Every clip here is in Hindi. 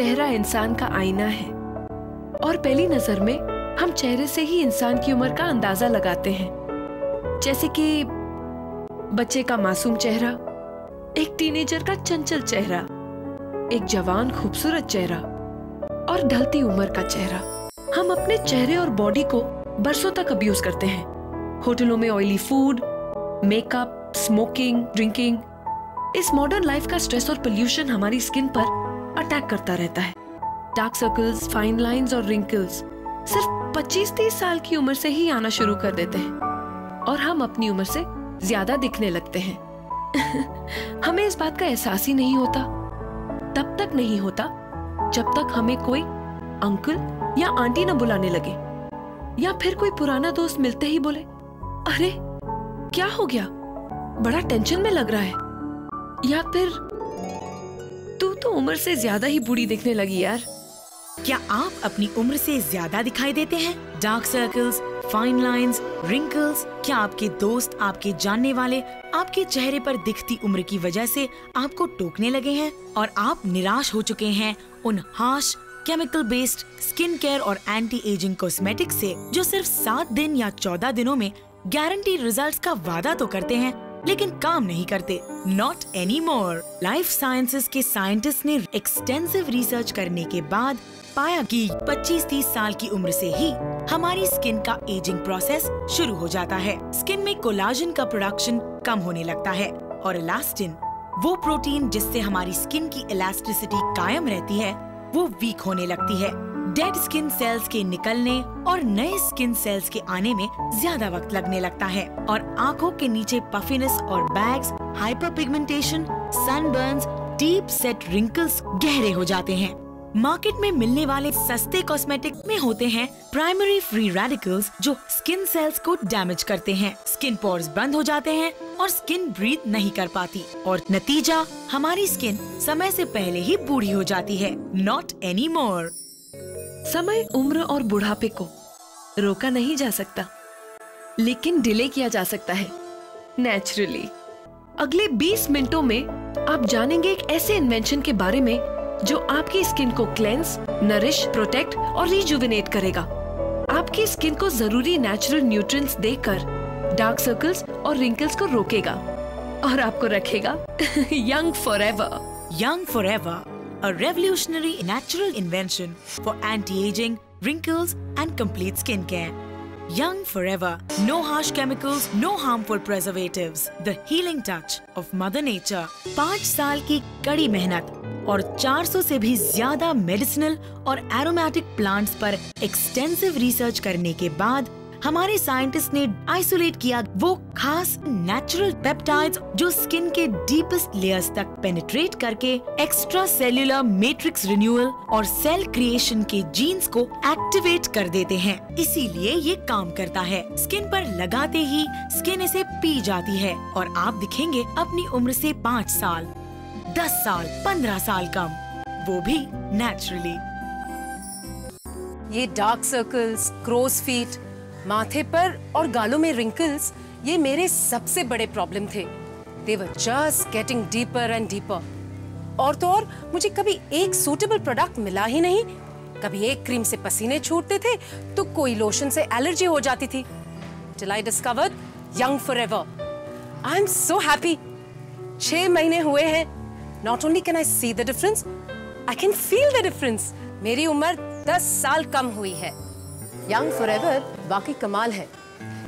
चेहरा इंसान का आईना है। और पहली नज़र में हम चेहरे से ही इंसान की उम्र का अंदाज़ा लगाते हैं। जैसे कि बच्चे का मासूम चेहरा, एक टीनेजर का चंचल चेहरा, एक जवान खूबसूरत चेहरा और ढलती उम्र का चेहरा। हम अपने चेहरे और बॉडी को बरसों तक अब्यूज करते हैं। होटलों में oily food makeup smoking drinking इस मॉडर्न लाइफ का स्ट्रेस और पोल्यूशन हमारी स्किन पर अटैक करता रहता है। डार्क सर्कल्स फाइन लाइंस और रिंकल्स सिर्फ़ 25-30 साल की उम्र से ही आना शुरू कर देते हैं। और हम अपनी उम्र से ज़्यादा दिखने लगते हैं। हमें इस बात का एहसास ही नहीं होता। तब तक नहीं होता जब तक हमें कोई अंकल या आंटी न बुलाने लगे। या फिर कोई पुराना दोस्त मिलते ही बोले, अरे, क्या हो गया? बड़ा टेंशन में लग रहा है। या फिर तू उम्र से ज़्यादा ही बूढ़ी दिखने लगी यार। क्या आप अपनी उम्र से ज़्यादा दिखाई देते हैं? Dark circles fine lines, wrinkles क्या आपके दोस्त आपके जानने वाले आपके चेहरे पर दिखती उम्र की वजह से आपको टोकने लगे हैं और आप निराश हो चुके हैं उन harsh chemical based skin care और एंटी एजिंग कॉस्मेटिक से जो सिर्फ़ सात दिन या चौदह दिनों में गारंटी रिजल्ट्स का वादा तो करते हैं लेकिन काम नहीं करते। Not any more life sciences के साइंटिस्ट ने एक्सटेंसिव रिसर्च करने के बाद पाया कि 25-30 साल की उम्र से ही हमारी स्किन का एजिंग प्रोसेस शुरू हो जाता है। स्किन में कोलाजन का प्रोडक्शन कम होने लगता है और इलास्टिन वो प्रोटीन जिससे हमारी स्किन की इलास्टिसिटी कायम रहती है, वो वीक होने लगती है। डेड स्किन सेल्स के निकलने और नए स्किन सेल्स के आने में ज़्यादा वक्त लगने लगता है और आँखों के नीचे पफिनेस और bags, hyper pigmentation sunburns, deep set wrinkles गहरे हो जाते हैं। मार्केट में मिलने वाले सस्ते कॉस्मेटिक में होते हैं प्राइमरी फ्री रेडिकल्स जो स्किन सेल्स को डैमेज करते हैं। स्किन पोर्स बंद हो जाते हैं और स्किन ब्रीथ नहीं कर पाती। और नतीजा हमारी स्किन समय से पहले ही बूढ़ी हो जाती है। नॉट एनी मोर समय उम्र और बुढ़ापे को रोका नहीं जा सकता लेकिन डिले किया जा सकता है नेचुरली अगले 20 मिनटों में आप जानेंगे एक ऐसे इन्वेंशन के बारे में जो आपकी स्किन को क्लेंस नरिश प्रोटेक्ट और रिजुविनेट करेगा। आपकी स्किन को ज़रूरी नेचुरल न्यूट्रिएंट्स देकर डार्क सर्कल्स और रिंकल्स को रोकेगा और आपको रखेगा young forever Young Forever, a revolutionary natural invention for anti-aging, wrinkles and complete skincare. Young Forever, no harsh chemicals, no harmful preservatives. The healing touch of Mother Nature. पाँच साल की कड़ी मेहनत और 400 से भी ज़्यादा मेडिसिनल और एरोमेटिक प्लांट्स पर एक्सटेंसिव रिसर्च करने के बाद हमारे साइंटिस्ट ने आइसोलेट किया वो खास नेचुरल पेप्टाइड्स जो स्किन के डीपेस्ट लेयर्स तक पेनिट्रेट करके एक्स्ट्रा सेल्यूलर मैट्रिक्स रिन्यूअल और सेल क्रिएशन के जीन्स को एक्टिवेट कर देते हैं। इसीलिए ये काम करता है। स्किन पर लगाते ही स्किन इसे पी जाती है और आप दिखेंगे अपनी उम्र से पाँच साल, दस साल, पंद्रह साल कम। वो भी नेचुरली ये डार्क सर्कल्स क्रोस फीट माथे पर और गालों में रिंकल्स ये मेरे सबसे बड़े प्रॉब्लम थे। They were just getting deeper and deeper और तो और, मुझे कभी एक सूटेबल प्रोडक्ट मिला ही नहीं। कभी एक क्रीम से पसीने छूटते थे तो कोई लोशन से एलर्जी हो जाती थी। Till I discovered young forever I am so happy छह महीने हुए हैं। Not only can I see the difference I can feel the difference मेरी उम्र दस साल कम हुई है। यंग फॉरएवर बाकी कमाल है।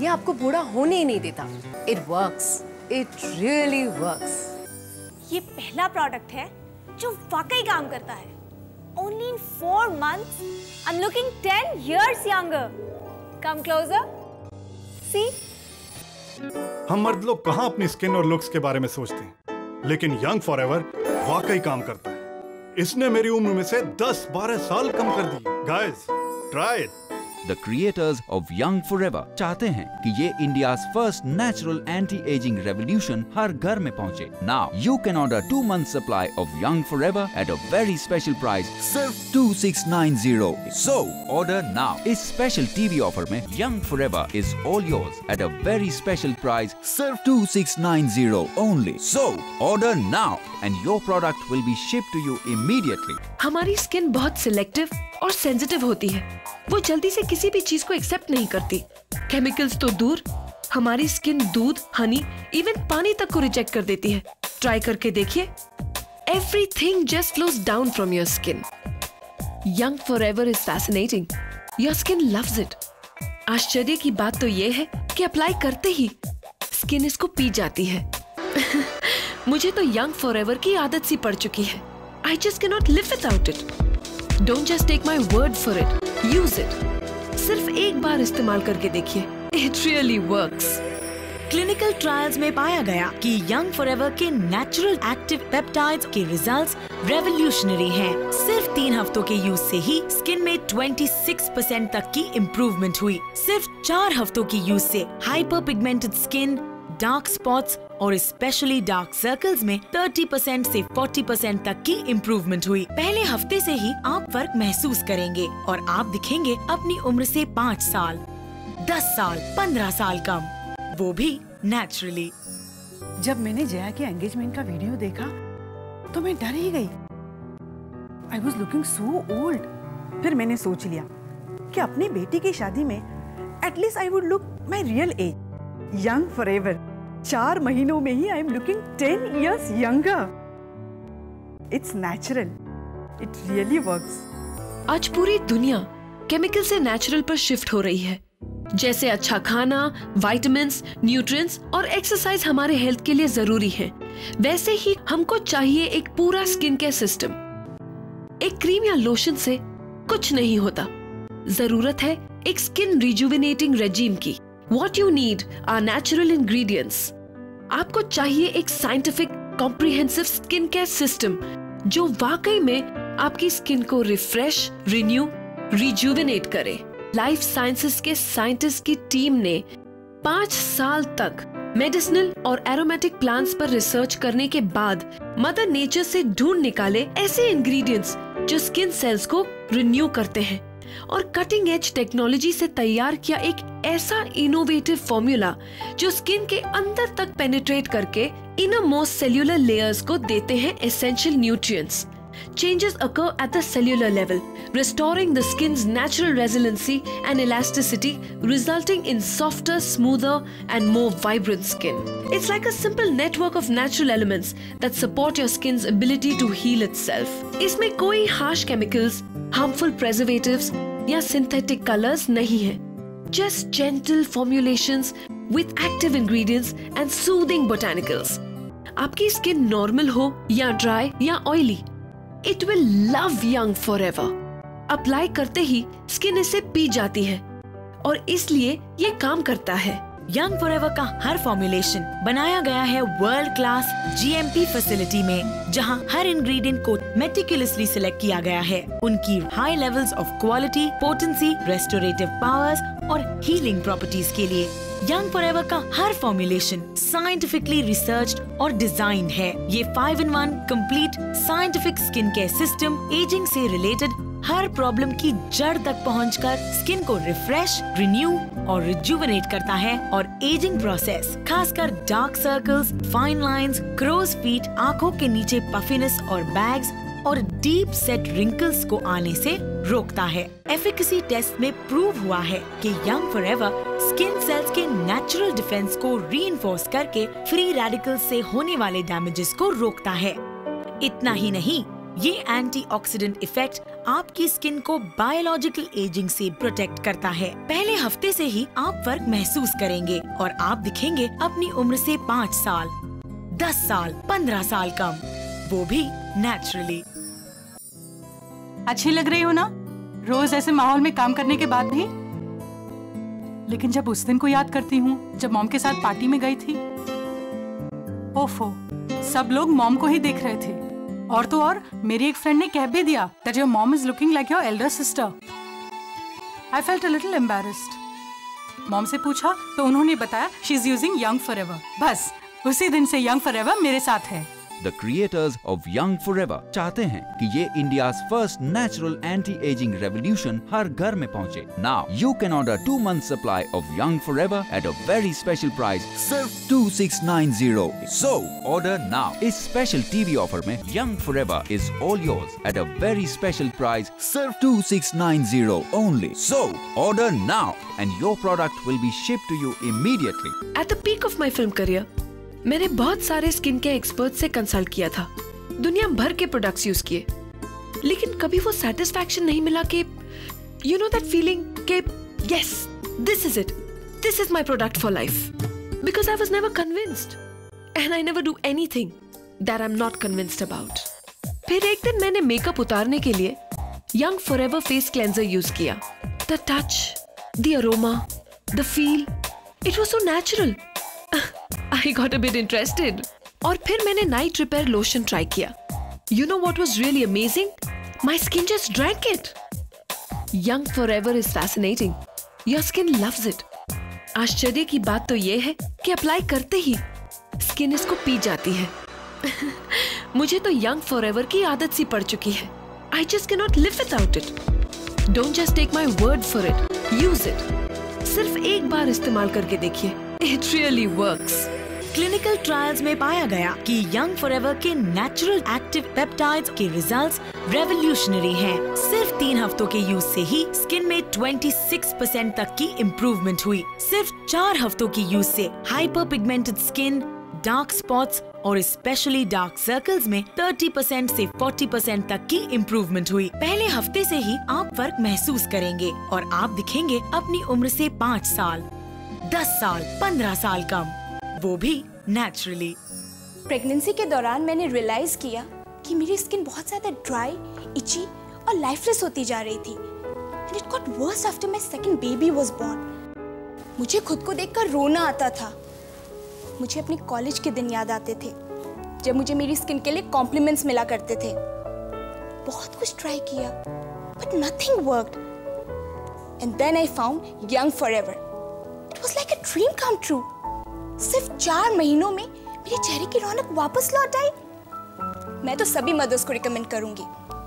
ये आपको बूढ़ा होने ही नहीं देता। It works it really works ये पहला प्रोडक्ट है जो वाकई काम करता है। Only in four months I am looking ten years younger come closer see हम मर्द लोग कहाँ अपनी स्किन और लुक्स के बारे में सोचते हैं? लेकिन यंग फॉरएवर वाकई काम करता है। इसने मेरी उम्र में से 10-12 साल कम कर दी guys try it the creators of young forever चाहते हैं कि ये India first natural anti ageing revolution हर घर में पहुँचे। Now you can order two month supply of young forever at a very special price सिर्फ़ two six nine zero so order now इस स्पेशल टीवी ऑफ़र में young forever is all yours at a very special price सिर्फ़ two six nine zero only so order now and your product will be ship to you immediately हमारी स्किन बहुत सिलेक्टिव और सेंसिटिव होती है। वो जल्दी से किसी भी चीज़ को एक्सेप्ट नहीं करती। केमिकल्स तो दूर। हमारी स्किन दूध हनी इवन पानी तक को रिजेक्ट कर देती है। ट्राई करके देखिए। Everything just flows down from your skin young forever is fascinating your skin loves it आश्चर्य की बात तो ये है कि अप्लाई करते ही स्किन इसको पी जाती है। मुझे तो यंग फॉर की आदत सी पड़ चुकी है। आई जस्ट के not live without it don't just take my word for it use it सिर्फ़ एक बार इस्तेमाल करके देखिए। It really works clinical trials में पाया गया कि यंग फॉरएवर के नेचुरल एक्टिव पेप्टाइड्स के रिजल्ट्स रेवोल्यूशनरी हैं। सिर्फ़ तीन हफ्तों के यूज़ से ही स्किन में 26 परसेंट तक की इम्प्रूवमेंट हुई। सिर्फ़ चार हफ्तों की यूज़ से hyper pigmented skin dark spots और स्पेशली डार्क सर्कल्स में 30 परसेंट ऐसी फोर्टी परसेंट तक की इम्प्रूवमेंट हुई। पहले हफ़्ते से ही आप फ़र्क महसूस करेंगे और आप दिखेंगे अपनी उम्र से पाँच साल, दस साल, पंद्रह साल कम। वो भी नेचुरली जब मैंने जया के एंगेजमेंट का वीडियो देखा तो मैं डर ही गई। I was looking so old फिर मैंने सोच लिया कि अपनी बेटी की शादी में at least I would look my real age Young Forever चार महीनों में ही I am looking ten years younger it's natural it really works आज पूरी दुनिया केमिकल से नेचुरल पर शिफ्ट हो रही है। जैसे अच्छा खाना वाइटमिन न्यूट्रिएंट्स और एक्सरसाइज हमारे हेल्थ के लिए ज़रूरी है। वैसे ही हमको चाहिए एक पूरा स्किन केयर सिस्टम एक क्रीम या लोशन से कुछ नहीं होता। ज़रूरत है एक स्किन रिजुविनेटिंग रेजीम की। What you need are natural ingredients आपको चाहिए एक scientific comprehensive skin care system जो वाकई में आपकी स्किन को रिफ्रेश रिन्यू रिजुविनेट करे। लाइफ साइंसेस के साइंटिस्ट की टीम ने पाँच साल तक मेडिसिनल और एरोमेटिक प्लांट्स पर रिसर्च करने के बाद मदर नेचर से ढूंढ निकाले ऐसे इंग्रेडिएंट्स जो स्किन सेल्स को रिन्यू करते हैं। और कटिंग एज टेक्नोलॉजी से तैयार किया एक ऐसा इनोवेटिव फॉर्मूला जो स्किन के अंदर तक पेनिट्रेट करके इन मोस्ट सेल्यूलर लेयर्स को देते हैं essential nutrients changes occur at the cellular level restoring the skin natural resiliency and elasticity resulting in softer smoother and more vibrant skin it's like a simple network of natural elements that support your skin ability to heal it इसमें कोई हार्श केमिकल्स हार्मफुल प्रेजर्वेटिव या सिंथेटिक कलर्स नहीं है। Just gentle formulation with active ingredients and soothing botanicals आपकी स्किन नॉर्मल हो या ड्राई या oily it will love young forever apply करते ही स्किन इसे पी जाती है और इसलिए ये काम करता है। यंग फॉरएवर का हर फॉर्मुलेशन बनाया गया है वर्ल्ड क्लास जीएमपी फैसिलिटी में, जहाँ हर इंग्रेडिएंट को मेटिकुलसली सिलेक्ट किया गया है। उनकी high levels of quality potency restorative powers और हीलिंग प्रॉपर्टीज़ के लिए यंग फॉरएवर का हर फॉर्मुलेशन साइंटिफिकली रिसर्च और डिज़ाइन है। ये five in one complete scientific skin care system aging से रिलेटेड हर प्रॉब्लम की जड़ तक पहुंचकर स्किन को रिफ्रेश रिन्यू और रिजुवनेट करता है और एजिंग प्रोसेस खासकर dark circles, fine lines, crow's feet आँखों के नीचे पफिनेस और बैग्स और डीप सेट रिंकल्स को आने से रोकता है। एफिकेसी टेस्ट में प्रूव हुआ है कि यंग फॉरएवर स्किन सेल्स के नेचुरल डिफेंस को री करके फ्री रेडिकल से होने वाले डैमेजेस को रोकता है। इतना ही नहीं ये एंटीऑक्सीडेंट इफ़ेक्ट आपकी स्किन को बायोलॉजिकल एजिंग से प्रोटेक्ट करता है। पहले हफ़्ते से ही आप फ़र्क महसूस करेंगे और आप दिखेंगे अपनी उम्र से पाँच साल, दस साल, पंद्रह साल कम। वो भी नेचुरली अच्छी लग रही हो ना? रोज ऐसे माहौल में काम करने के बाद भी? लेकिन जब उस दिन को याद करती हूँ, जब मॉम के साथ पार्टी में गई थी। ओफो, सब लोग मॉम को ही देख रहे थे। और तो और, मेरी एक फ्रेंड ने कह भी दिया that your mom is looking like your elder sister I felt a little embarrassed mom से पूछा तो उन्होंने बताया she is using Young For बस, उसी दिन से यंग फॉर मेरे साथ है। The creators of Young Forever चाहते हैं कि ये India first natural anti aging revolution हर घर में पहुँचे। Now you can order two month supply of Young Forever at a very special price सिर्फ़ two six nine zero so order now इस स्पेशल टीवी ऑफ़र में Young Forever is all yours at a very special price सिर्फ़ two six nine zero only so order now and your product will be ship to you immediately at the peak of my film career मैंने बहुत सारे स्किन के एक्सपर्ट से कंसल्ट किया था। दुनिया भर के प्रोडक्ट्स यूज़ किए। लेकिन कभी वो सेटिस्फैक्शन नहीं मिला कि यू नो दैट फीलिंग के yes this is it this is my product for life because I was never convinced and I never do anything that I am not convinced about फिर एक दिन मैंने मेकअप उतारने के लिए Young Forever face cleanser use किया। The touch the aroma the feel it was so natural I got a bit interested. और फिर मैंने नाइट रिपेयर लोशन ट्राई किया। You know what was really amazing my skin just drank it Young Forever is fascinating your skin loves it आश्चर्य की बात तो यह है कि अप्लाई करते ही स्किन इसको पी जाती है। मुझे तो यंग फॉर एवर की आदत सी पड़ चुकी है। I just can not live without it don't just take my word for it use it सिर्फ़ एक बार इस्तेमाल करके देखिए। It really works clinical trials में पाया गया कि यंग फॉरएवर के नेचुरल एक्टिव पेप्टाइड्स के रिजल्ट्स रेवोल्यूशनरी हैं। सिर्फ़ तीन हफ्तों के यूज़ से ही स्किन में 26 परसेंट तक की इम्प्रूवमेंट हुई। सिर्फ़ चार हफ्तों की यूज़ से hyper pigmented skin dark spots और स्पेशली डार्क सर्कल्स में 30 परसेंट ऐसी फोर्टी परसेंट तक की इम्प्रूवमेंट हुई। पहले हफ़्ते से ही आप फ़र्क महसूस करेंगे और आप दिखेंगे अपनी उम्र से पाँच साल, दस साल, पंद्रह साल कम। वो भी नेचुरली प्रेगनेंसी के दौरान मैंने रियलाइज़ किया कि मेरी स्किन बहुत ज़्यादा ड्राई इची और लाइफलेस होती जा रही थी. And it got worse after my second baby was born मुझे खुद को देखकर रोना आता था. मुझे अपने कॉलेज के दिन याद आते थे, जब मुझे मेरी स्किन के लिए कॉम्प्लीमेंट्स मिला करते थे. बहुत कुछ ट्राई किया but nothing worked and then I found Young Forever it was like a dream come true सिर्फ़ चार महीनों में मेरे चेहरे की रौनक वापस लौट आई। मैं तो सभी मदर्स को रिकमेंड करूँगी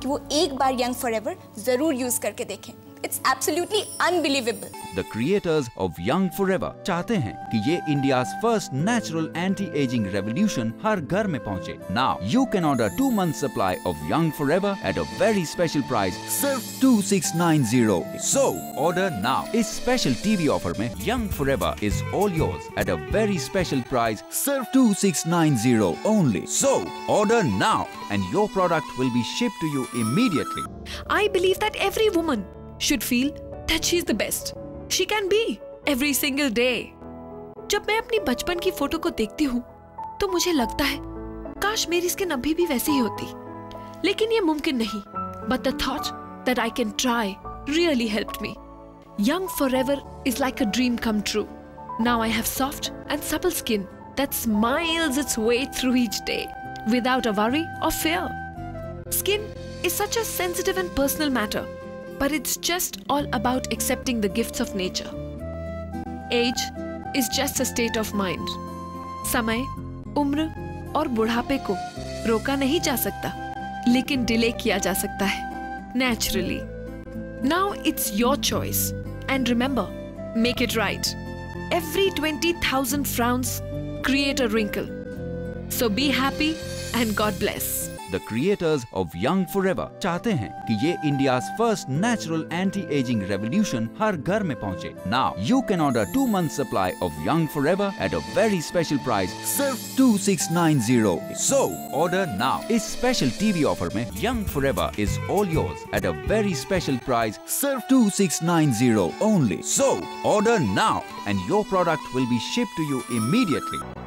कि वो एक बार यंग फॉर ज़रूर यूज़ करके देखें। it's absolutely unbelievable the creators of Young Forever चाहते हैं कि ये India first natural anti ageing revolution हर घर में पहुंचे now you can order two month supply of Young Forever at a very special price सिर्फ two six nine zero so order now इस स्पेशल टीवी ऑफर में Young Forever is all yours at a very special price सिर्फ two six nine zero only so order now and your product will be ship to you immediately I believe that every woman should feel that she is the best. She can be every single day. जब मैं अपनी बचपन की फोटो को देखती हूँ तो मुझे लगता है काश मेरी स्किन अभी भी वैसी ही होती लेकिन ये मुमकिन नहीं but the thought that I can try really help me Young Forever is like a dream come true now I have soft and supple skin that smiles its way through each day without a worry or fear. Skin is such a sensitive and personal matter, but it's just all about accepting the gifts of nature. Age is just a state of mind. समय उम्र और बुढ़ापे को रोका नहीं जा सकता लेकिन डिले किया जा सकता है naturally now it's your choice and remember make it right every twenty thousand frowns create a wrinkle. So be happy and God bless. The creators of Young Forever चाहते हैं कि ये India first natural anti aging revolution हर घर में पहुँचे। Now you can order two month supply of Young Forever at a very special price सिर्फ़ two six nine zero so order now इस स्पेशल टीवी ऑफ़र में Young Forever is all yours at a very special price सिर्फ़ two six nine zero only so order now and your product will be ship to you immediately